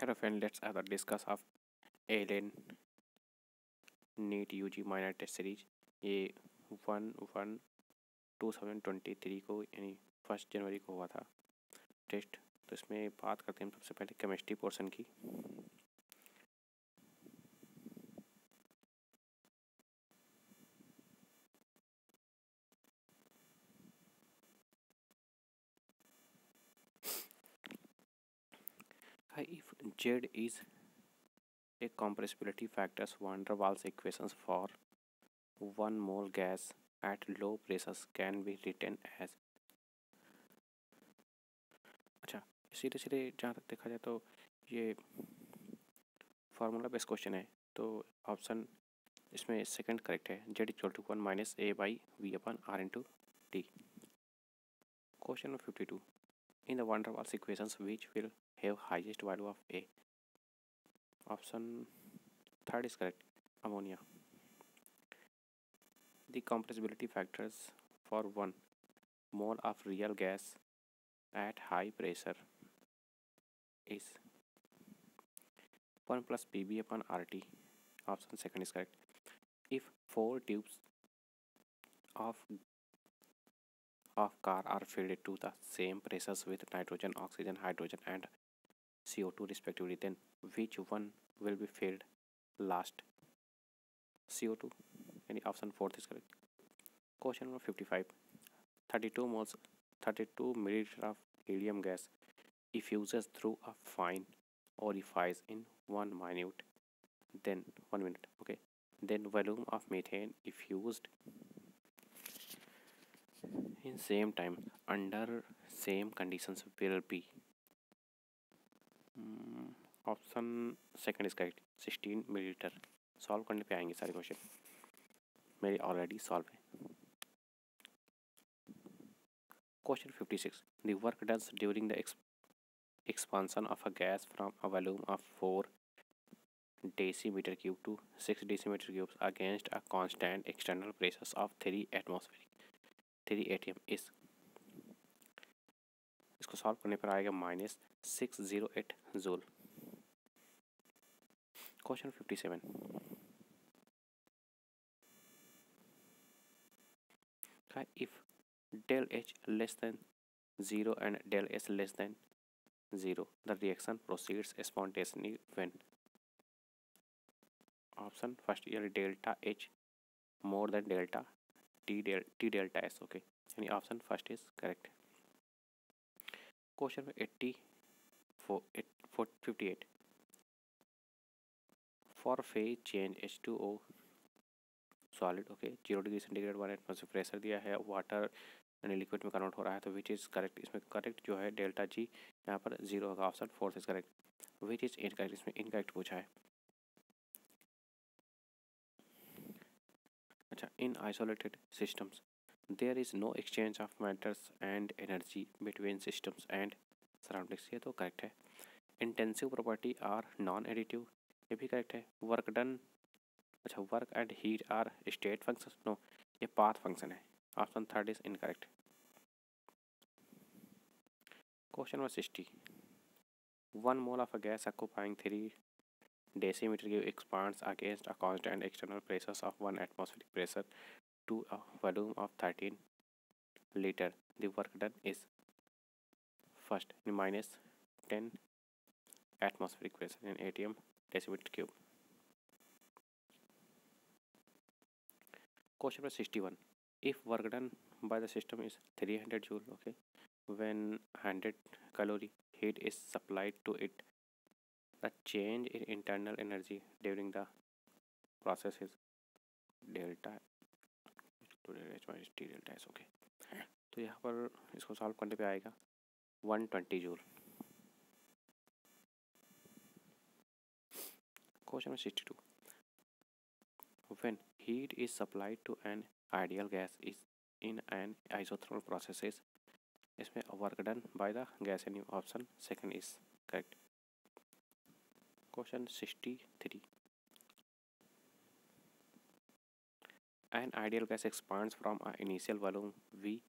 hello friend let's have a discuss of alien neat ug minor test series ये one one two thousand twenty three को यानी first जनवरी को हुआ था टेस्ट तो इसमें बात करते हैं सबसे पहले केमिस्ट्री पोर्शन की Z is a compressibility factors van der Waals equations for one mole gas at low pressures can be written as अच्छा सीधे सीधे जहाँ तक देखा जाए तो ये फार्मूला बेस्ड क्वेश्चन है तो ऑप्शन इसमें सेकंड करेक्ट है Z equal to one minus A by V upon R into T question number fifty two in the van der Waals equations which will have highest value of A. Option third is correct, ammonia. The compressibility factors for 1 mole of real gas at high pressure is 1 plus pb upon rt option second is correct if four tubes of of car are filled to the same pressures with nitrogen oxygen hydrogen and CO2 respectively then which one will be filled last CO2 any option fourth is correct question number 55 32 moles 32 milliliter of helium gas effuses through a fine orifice in one minute then one minute okay then volume of methane effused in same time under same conditions will be option second इसका sixteen millilitre solve करने पे आएंगे सारे question मेरे already solve है question fifty six dark does during the expansion of a gas from a volume of four metre cube to six metre cube against a constant external pressure of three atmosphere three ATM इस इसको solve करने पर आएगा minus six zero eight joule question fifty seven का if del H less than zero and del S less than zero the reaction proceeds spontaneously when option first यानी delta H more than delta T T delta S okay यानी option first is correct question में eighty four eight fifty eight for फे change H two O solid okay zero degree centigrade वाले atmosphere से pressure दिया है water यानी liquid में convert हो रहा है तो विच इज़ करेक्ट इसमें करेक्ट जो है डेल्टा जी यहाँ पर जीरो होगा option fourth is correct which is incorrect इसमें इनकरेक्ट पूछा है अच्छा in isolated systems there is no exchange of matters and energy between systems and surroundings ये तो करेक्ट है intensive property are non additive ये भी करेक्ट है वर्क डन अच्छा work and heat are state function no ये path function है option third is incorrect question number sixty one mole of a gas occupying three decimetre की expands against a constant external pressures of one atmospheric pressure to a uh, volume of 13 liter the work done is first minus 10 atmospheric pressure in atm decimeter cube question number 61 if work done by the system is 300 joule okay when 100 calorie heat is supplied to it the change in internal energy during the process is delta to H by T delta S okay तो यहाँ पर इसको solve करने पे आएगा one twenty joule question number sixty two when heat is supplied to an ideal gas is in an isothermal process इसमें work done by the gas an option second is correct question sixty three An ideal gas expands from an initial volume V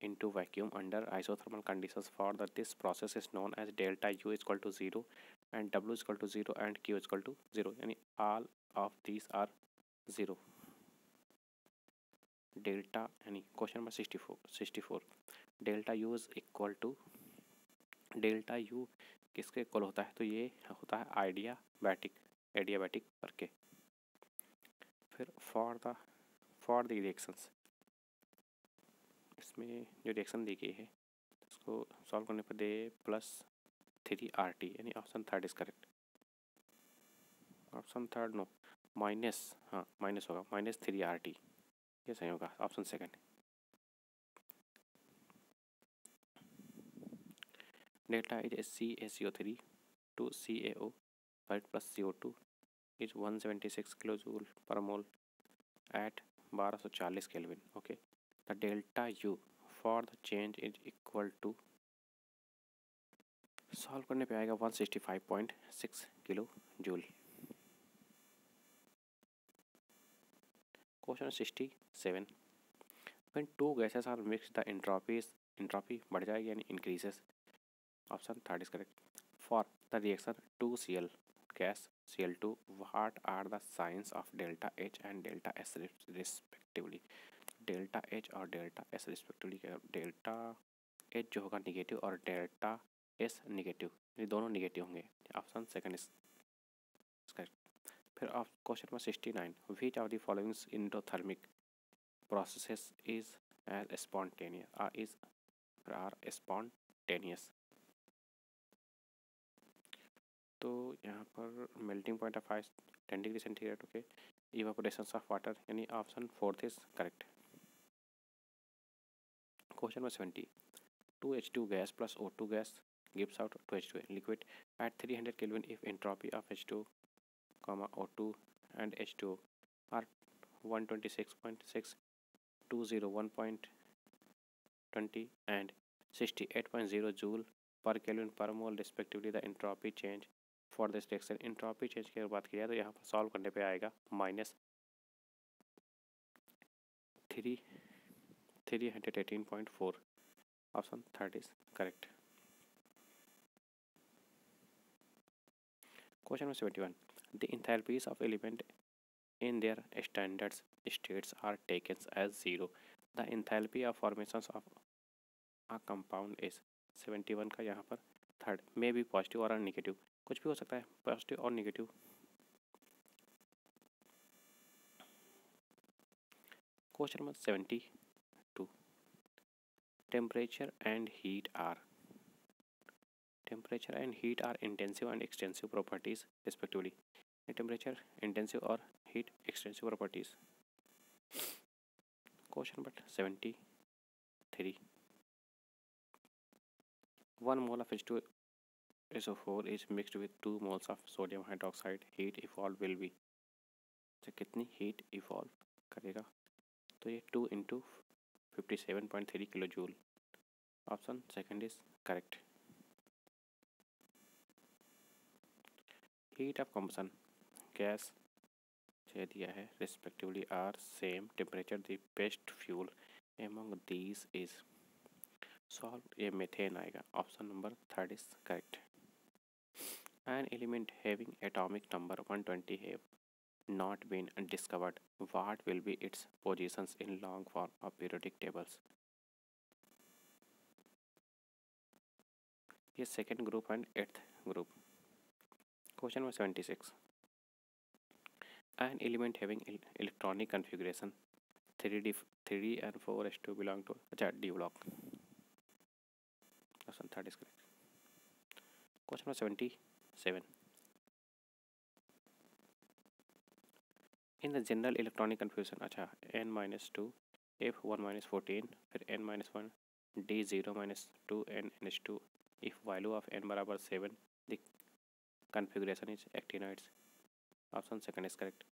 into vacuum under isothermal conditions for that this process is known as delta U is equal to 0 and W is equal to 0 and Q is equal to 0 and all of these are 0 delta any question number 64 64 delta U is equal to delta U किसके equal होता है तो ये होता है idea बैटिक adiabatic करके फिर for the for the reactions इसमें जो रिएक्शन दी गई है उसको सॉल्व करने पर दे प्लस थ्री आर टी यानी option third is correct option third no minus हाँ माइनस होगा माइनस थ्री आर टी ये सही होगा option second data is C A C O three to C A O five plus C O two is one seventy six kilo joule per mole at 1240 kelvin okay the delta U for the change is equal to solve करने पे आएगा 165.6 kilo joule question 67 when two gases are mixed the entropy entropy बढ़ जाएगी यानी increases option third is correct for the reaction two C L C L two what are the signs of delta H and delta S respectively delta H और delta S respectively delta H जो होगा negative और delta S negative ये दोनों negative होंगे option second इसका फिर आप question number sixty nine which are the following endothermic process is as spontaneous are is are spontaneous तो यहाँ पर melting point of ice ten degree centigrade okay evaporation of water यानी option fourth is correct question number seventy two H two gas plus O two gas gives out two H two liquid at three hundred kelvin if entropy of H two comma O two and H two are one twenty six point six two zero one point twenty and sixty eight point zero joule per kelvin per mole respectively the entropy change for this reaction entropy change की अगर बात की जाए तो यहाँ पर solve करने पे आएगा minus three three hundred eighteen point four option third is correct question number seventy one the enthalpies of element in their standard states are taken as zero. The enthalpy of formations of a compound is 71 का यहाँ पर third may be positive और negative कुछ भी हो सकता है positive और negative question number seventy two temperature and heat are temperature and heat are intensive and extensive properties respectively temperature intensive और heat extensive properties question number seventy three one mole of H two SO4 is mixed with 2 moles of sodium hydroxide heat evolved will be तो कितनी heat evolve करेगा तो ये two into fifty seven point three kilo joule option second is correct heat of combustion gas दे दिया है respectively are same temperature the best fuel among these is solve ये methane आएगा option number third is correct an element having atomic number 120 have not been discovered what will be its positions in long form of periodic tables ये second group and eighth group question number 76 an element having electronic configuration 3d 3d and 4s2 belong to अच्छा d block option third is correct question number 7. In the general electronic confusion, अच्छा n minus 2, f1 minus 14, फिर n minus 1, d0 minus 2, n nh2. If value of n बराबर 7, the configuration is actinoids. Option second is correct.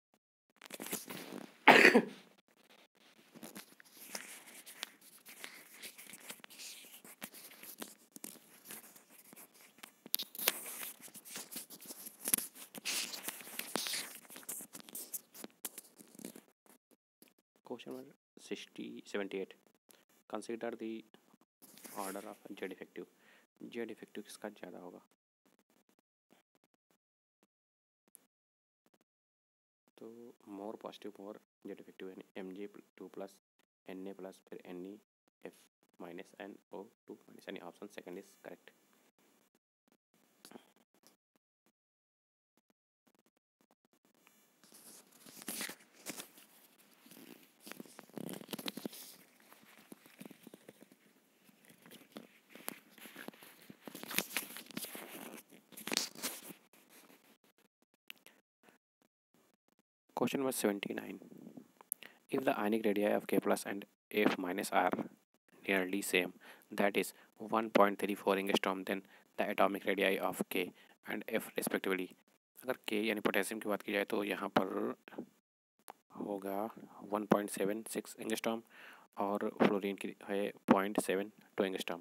Question number sixty seventy eight consider the order of Z effective Z effective किसका ज़्यादा होगा तो more positive more Z effective यानी M J two plus N A plus फिर N E F minus N O two minus यानी option second is correct the was 79. Of K plus and F minus are nearly same that is one point three four angstrom than the atomic radii of K and F respectively अगर K यानी potassium की बात की जाए तो यहाँ पर होगा वन पॉइंट स्टॉम और फ्लोरिन की है point seven two angstrom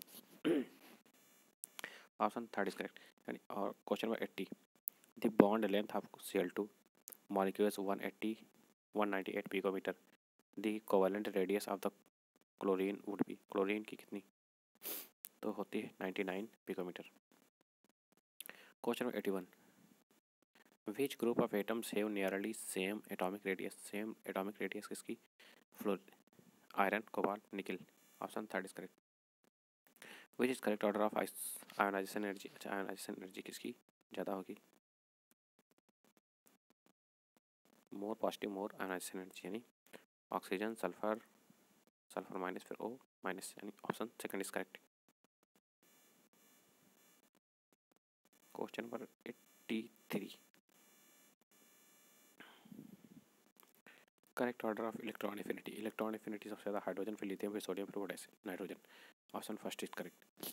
option third is correct यानी और question number eighty the bond length of C L two molecules 180 198 picometre the covalent radius of the chlorine would be chlorine की कितनी तो होती है nine picometre question number one which group of atoms have nearly same atomic radius same atomic radius किसकी floor iron cobalt nickel option third is correct which is correct order of ionisation energy अच्छा ionisation energy किसकी ज़्यादा होगी more positive more ionise energy यानी oxygen sulphur sulphur minus फिर O minus यानी option second is correct question number eighty three correct order of electron affinity electron affinity सबसे ज़्यादा hydrogen फिर लिथियम फिर सोडियम फिर potassium nitrogen option first is correct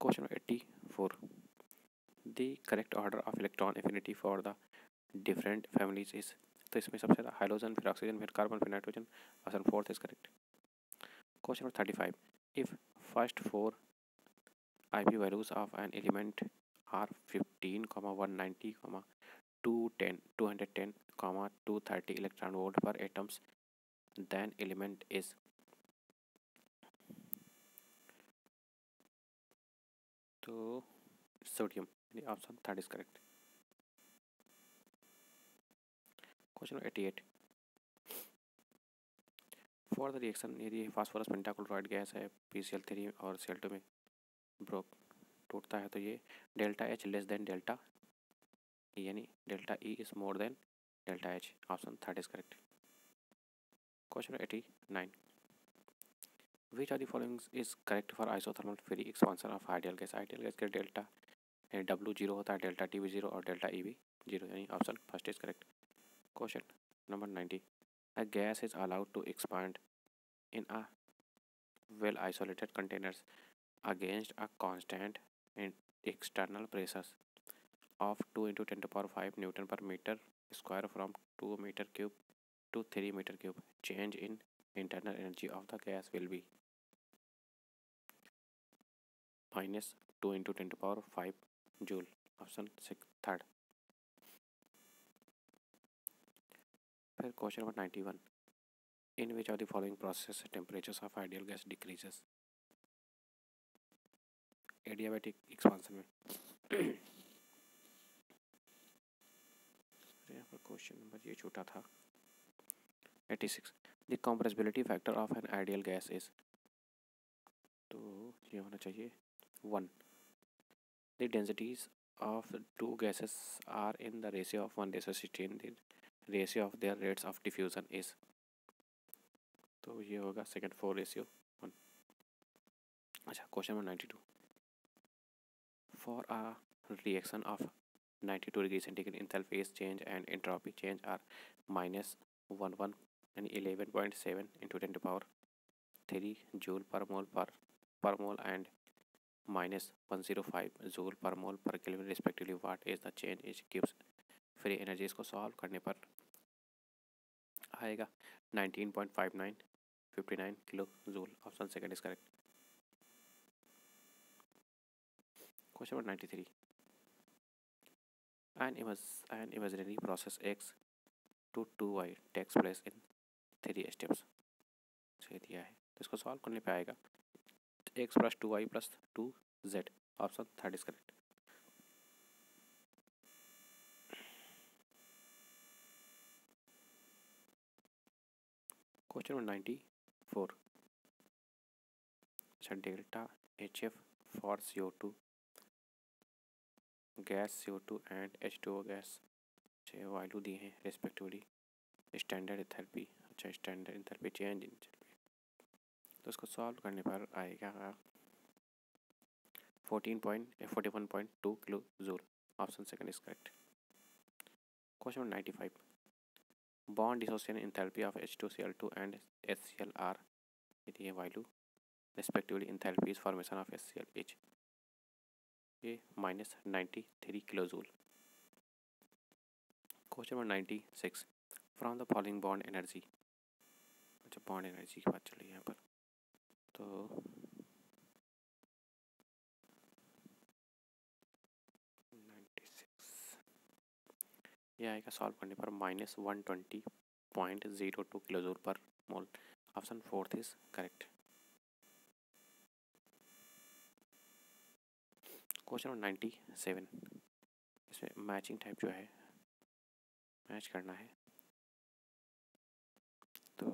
question number eighty four the correct order of electron affinity for the different families is तो इसमें सबसे ज़्यादा hydrogen फिर ऑक्सीजन फिर कार्बन फिर nitrogen option fourth is correct question number thirty five if first four I P values of an element are fifteen comma one ninety comma two ten two hundred ten comma two thirty electron volt per atoms than element is तो sodium option third is correct question number eighty eight for the reaction यदि phosphorus pentachloride gas है P C L three और C L two में broke टूटता है तो ये delta H less than delta यानी delta E is more than delta H option third is correct question eighty nine which are the following is correct for isothermal free expansion of ideal gas ideal gas के delta W zero होता है delta T V zero और delta E भी zero यानी option first is correct Question number 90. A gas is allowed to expand in a well-isolated containers against a constant in external pressures of 2 × 10⁵ Newton per meter square from 2 m³ to 3 m³. Change in internal energy of the gas will be minus 2 × 10⁵ joule. Option 6. Third. फिर question number ninety one in which of the following process temperatures of ideal gas decreases adiabatic expansion में question number ये छोटा था eighty six the compressibility factor of an ideal gas is तो ये होना चाहिए one the densities of two gases are in the ratio of one resistor in ratio of their rates of diffusion is तो ये होगा second four ratio one अच्छा question number ninety two for a reaction of ninety two degree centigrade in enthalpy change and entropy change are minus one one यानी eleven point seven into ten to power three joule per mole per per mole and minus one zero five joule per mole per kilometre respectively what is the change is gives free energies को solve करने पर आएगा 19.59 59 kilo joule option second is correct question number 93 an, an an process X to two Y takes place in three steps से दिया है तो इसको solve करने पे आएगा X plus two Y plus two Z option third is correct question number ninety four अच्छा delta H F for C O two gas C O two and H two O gas अच्छे value दिए हैं respectively standard इथेरेपी अच्छा standard इथेरेपी change in तो इसको solve करने पर आएगा fourteen point forty one point two kilo joule option second is correct question ninety five bond dissociation of H two C L enthalpy of H2Cl2 and HCl are ये value respectively enthalpy is formation of S C L H ये minus ninety three kilo joule question number ninety six from the following bond energy अच्छा bond energy की बात चल रही है यहाँ पर तो ये आएगा सॉल्व करने पर minus one twenty point zero two kilo joule per mole option fourth is correct question number ninety seven इसमें मैचिंग टाइप जो है मैच करना है तो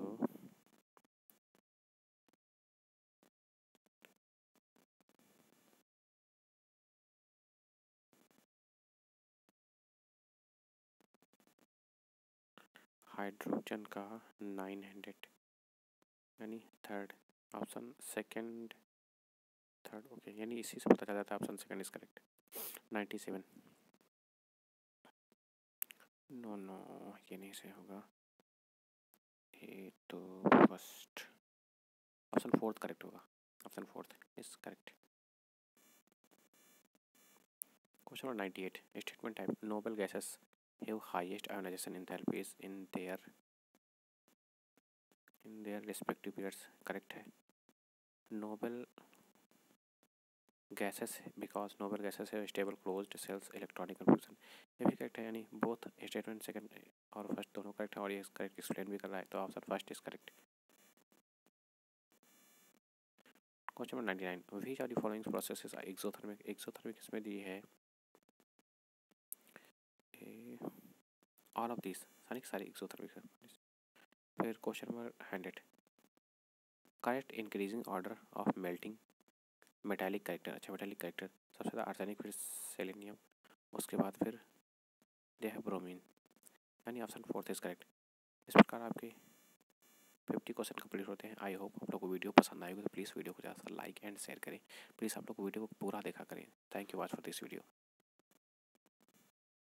हाइड्रोजन का नाइन हंड्रेड यानी third option second third okay यानी इसी से पता चल जाता है option second is correct ninety seven no no ये नहीं से होगा ये तो फर्स्ट ऑप्शन फोर्थ करेक्ट होगा option fourth is correct question number ninety eight statement type noble gases have highest ionization enthalpies in their in their respective periods correct है noble gases because noble gases है stable closed shells electronic confusion ये भी correct है यानी both statement second और first दोनों correct है और ये correct एक्सप्लेन भी कर रहा है तो option first is correct question number ninety nine which are the following process exothermic exothermic इसमें दी है all of these एक सौ तरह फिर question number hundred correct increasing order of melting metallic character अच्छा मेटालिक करेक्टर सबसे ज़्यादा आर्सेनिक फिर सेलेनियम उसके बाद फिर दे है ब्रोमीन यानी ऑप्शन फोर्थ इज करेक्ट इस प्रकार आपके फिफ्टी क्वेश्चन कंप्लीट होते हैं आई होप तो आप लोग को वीडियो पसंद आएगी तो प्लीज़ वीडियो को ज़्यादा लाइक एंड शेयर करें प्लीज़ आप लोग वीडियो को पूरा देखा करें thank you watch for this video